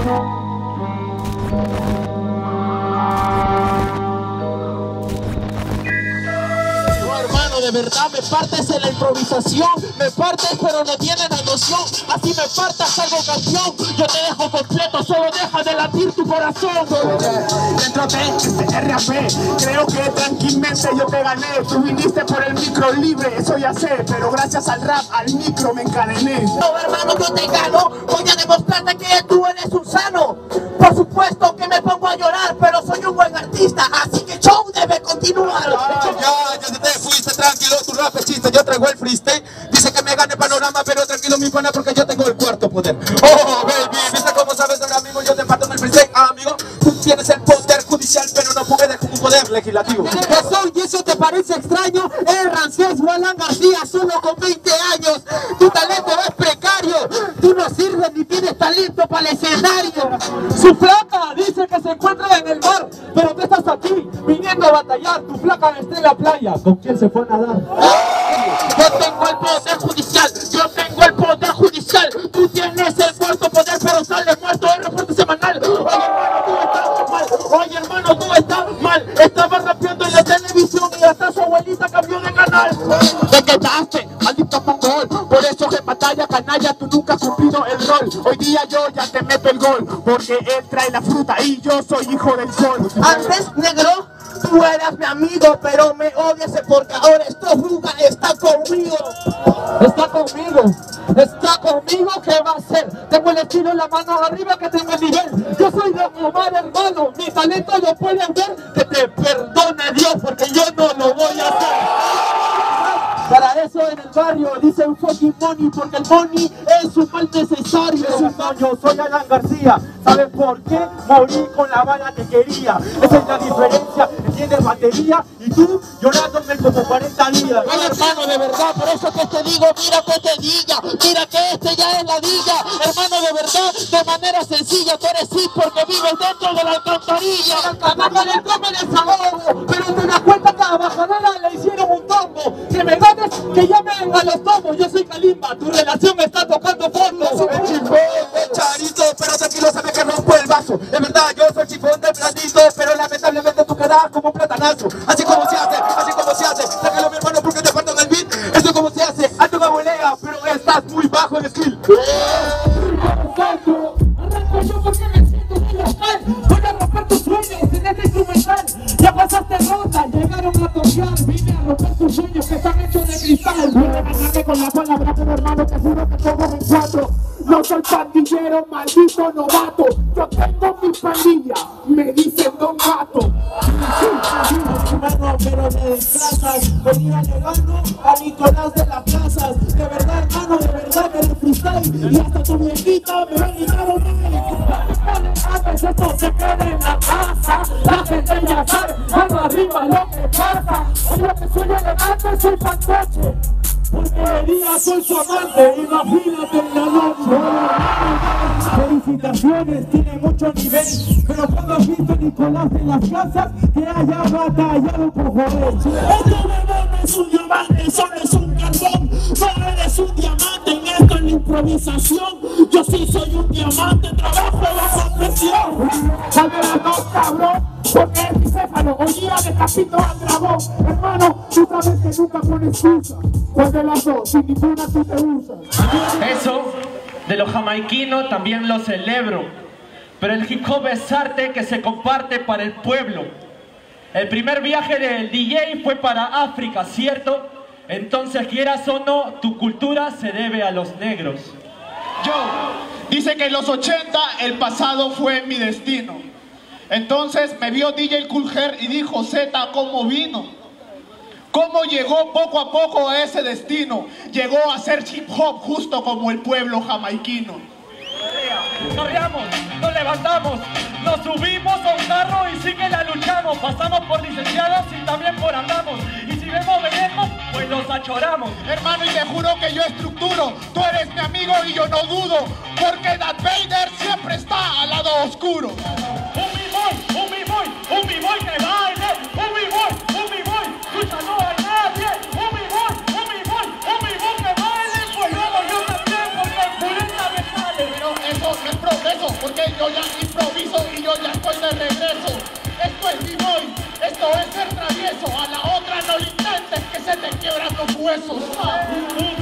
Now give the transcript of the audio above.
hermano, de verdad me partes en la improvisación, me partes pero no tienes la noción, así me partas algo canción, yo te dejo completo, solo deja de latir tu corazón. Dentro de este RAP, creo que tranquilamente yo te gané, tú viniste por el micro libre, eso ya sé, pero gracias al rap, al micro me encadené. No hermano, yo te gano, voy a demostrarte que tú eres un sano, me gane panorama, pero tranquilo mi pana porque yo tengo el cuarto poder. Oh, baby, viste cómo sabes ahora mismo, yo te parto en el freestyle, amigo. Tú tienes el poder judicial, pero no puedes con un poder legislativo. Eso y eso te parece extraño, es Rancés Alan García, solo con 20 años. Tu talento es precario, tú no sirves ni tienes talento para el escenario. Su flaca dice que se encuentra en el mar, pero tú estás aquí viniendo a batallar. Tu flaca está en la playa, ¿con quién se fue a nadar? Y hasta su abuelita cambió de canal. Te quedaste, maldito mongol. Por eso que en batalla canalla tú nunca has cumplido el rol. Hoy día yo ya te meto el gol, porque él trae la fruta y yo soy hijo del sol. Antes, negro. Tú eras mi amigo, pero me odias porque ahora esta fruga está conmigo. Está conmigo, está conmigo, ¿qué va a hacer? Tengo el estilo en la mano arriba que tengo el nivel. Yo soy de Omar, hermano, mi talento lo pueden ver. Que te perdone Dios, porque yo no lo voy a hacer. Para eso en el barrio dicen fucking money, porque el money es un mal necesario. Yo soy Alan García, ¿sabes por qué? Morí con la bala que quería. Esa es la diferencia, tienes batería y tú llorándome como 40 días. Ay, hermano, de verdad, por eso que te digo, mira que te diga, mira que este ya es la diga. Hermano, de verdad, de manera sencilla, tú eres sí porque vives dentro de la alcantarilla. Abajo le comen el desahogo, pero te das cuenta que a Bajadera le hicieron un tombo. Que me ganes, que llamen a los tombos. Yo soy Kalimba, tu relación me está tocando fondo. El chifón de charito, pero tranquilo, sabe que rompo el vaso. Es verdad, yo soy chifón de platito, pero lamentablemente tú quedas como un platanazo. Así como cristal con la palabra pero hermano te juro que todo en cuatro No soy pandillero, maldito novato Yo tengo mi pandilla, me dicen Don Gato pero me desplazas Venía llegando a Nicolás Y hasta tu viejita me va a gritar antes esto se quede en la casa. La gente ya sabe, mano arriba lo que pasa. Oye que soy elegante, soy fantoche. Porque de día soy su amante, imagínate en la noche. Felicitaciones, tiene mucho nivel. Pero cuando has visto a Nicolás en las casas Que haya batallado por joder. Este bebé no es un diamante, solo es un carbón. No eres un diamante improvisación Yo sí soy un diamante, trabajo bajo presión dos, cabrón porque es bicéfalo, hoy día decapito al dragón Hermano, tú sabes que nunca pones excusa Cuando las dos, sin ninguna tú te usas Eso de los jamaiquinos también lo celebro. Pero el hip hop es arte que se comparte para el pueblo. El primer viaje del DJ fue para África, ¿cierto? Entonces, quieras o no, tu cultura se debe a los negros. Yo, dice que en los 80 el pasado fue mi destino. Entonces me vio DJ Kulger y dijo, Z, ¿cómo vino? ¿Cómo llegó poco a poco a ese destino? Llegó a ser hip hop justo como el pueblo jamaiquino. Corriamos, nos levantamos, nos subimos a un carro y sí que la luchamos. Pasamos por licenciados y también por pues los achoramos. Hermano, y te juro que yo estructuro. Tú eres mi amigo y yo no dudo. Porque Darth Vader siempre está al lado oscuro. Un b-boy, un b-boy, un b-boy que baile. Un b-boy, un b-boy, escucha, no hay nadie. Un b-boy, un b-boy, un b-boy que baile. Pues luego yo también porque el culeta me sale. Pero eso no es problema. Eso, porque yo ya improviso y yo ya estoy de regreso. Esto es B-Boy, esto es ser travieso. whistle stop.